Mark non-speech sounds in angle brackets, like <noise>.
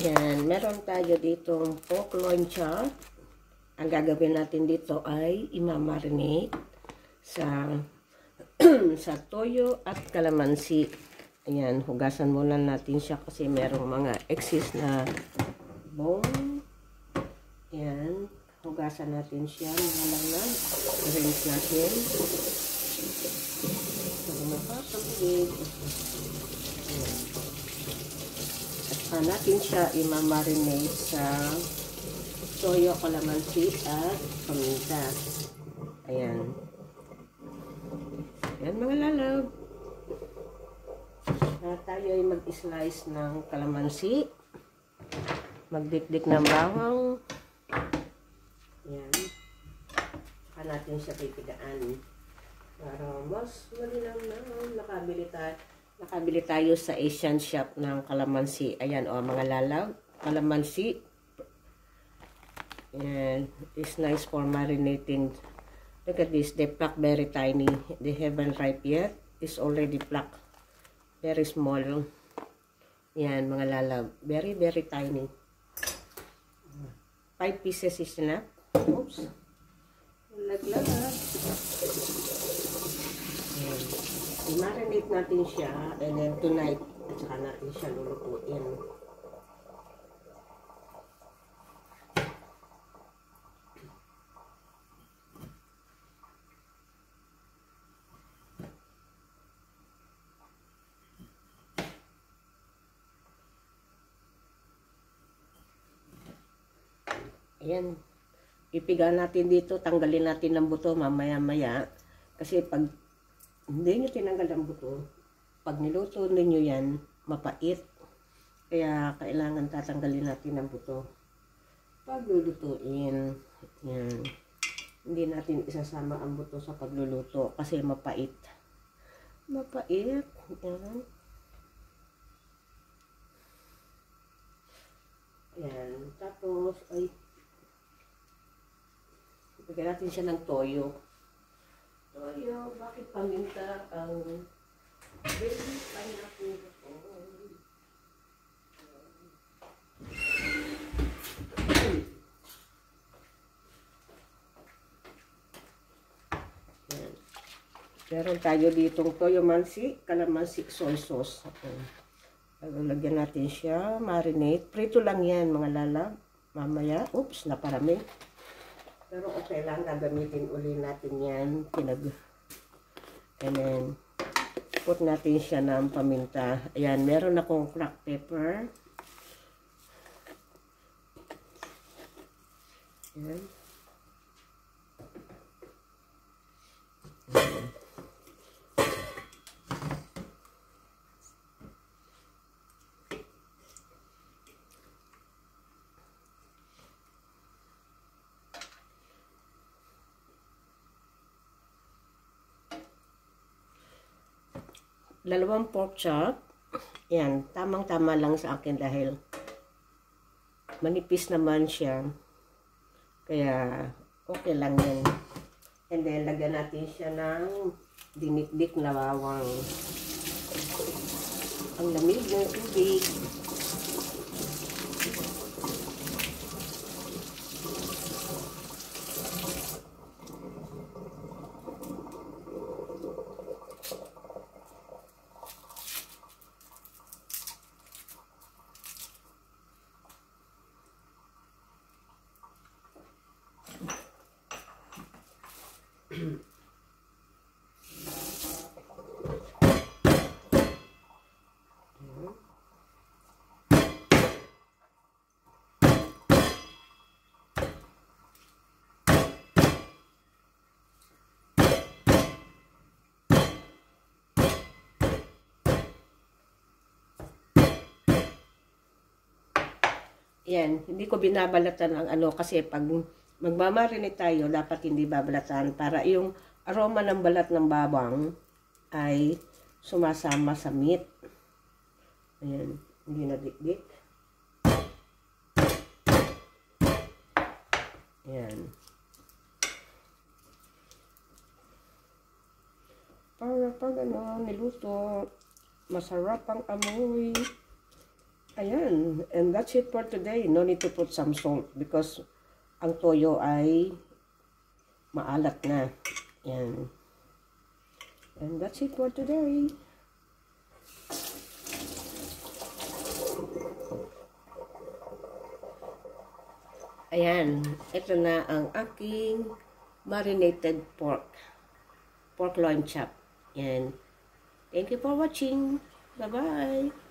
Ayan, meron tayo ditong pork loin chop. Ang gagawin natin dito ay imamarinate sa <clears throat> sa toyo at kalamansi. Ayan, hugasan muna natin siya kasi merong mga excess na bone. Ayan, hugasan natin siya mga lang rinse natin. So, makakapagig. Ayan. At natin siya imamarinate sa toyo, kalamansi at paminta. Ayan. Ayan mga lalab. Na tayo ay mag-slice ng kalamansi. Magdikdik ng bawang. Ayan. Saka natin siya pipigaan. Para mas malinaw na nakabili tayo. Nakabili tayo sa Asian shop ng kalamansi. Ayan o, mga lalaw. Kalamansi. And it's nice for marinating. Look at this. They pluck very tiny. They haven't ripe yet. It's already plucked. Very small. Yan, mga lalaw. Very, very tiny. Five pieces is enough. Oops. Laglag. Yan. I-marinate natin siya and then tonight at saka natin siya lulutuin. Ayan. Ipiga natin dito, tanggalin natin ng buto mamaya-maya. Kasi pag hindi nyo tinanggal ang buto, pag niluto ninyo yan, mapait. Kaya kailangan tatanggalin natin ang buto. Pag lulutuin, yan. Hindi natin isasama ang buto sa pagluluto kasi mapait. Mapait. Yan. Yan. Tapos, ay, Bigyan natin siya ng toyo. Toyo, bakit paminta ang baby pineapple ko? Meron tayo ditong toyo mansi, kalamansi soy sauce. Lagyan natin siya, marinate. Prito lang yan mga lalab. Mamaya, oops, naparami. Pero okay lang, gagamitin uli natin yan. Pinag And then, put natin siya ng paminta. Ayan, meron akong crack pepper. Ayan. Dalawang pork chop. Yan, tamang-tama lang sa akin dahil manipis naman siya. Kaya, okay lang yan. And then, lagyan natin siya ng dinikdik na bawang. Ang lamig ng tubig. Yan, hindi ko binabalatan ang ano kasi pag magmamarinate tayo, dapat hindi babalatan para yung aroma ng balat ng babang ay sumasama sa meat. Ayan, hindi na dikdik. Ayan. Para pag ano, niluto, masarap ang amoy. Ayan. And that's it for today. No need to put some salt because ang toyo ay maalat na. Yan. And that's it for today. Ayan. Ito na ang aking marinated pork. Pork loin chop. Yan. Thank you for watching. Bye-bye.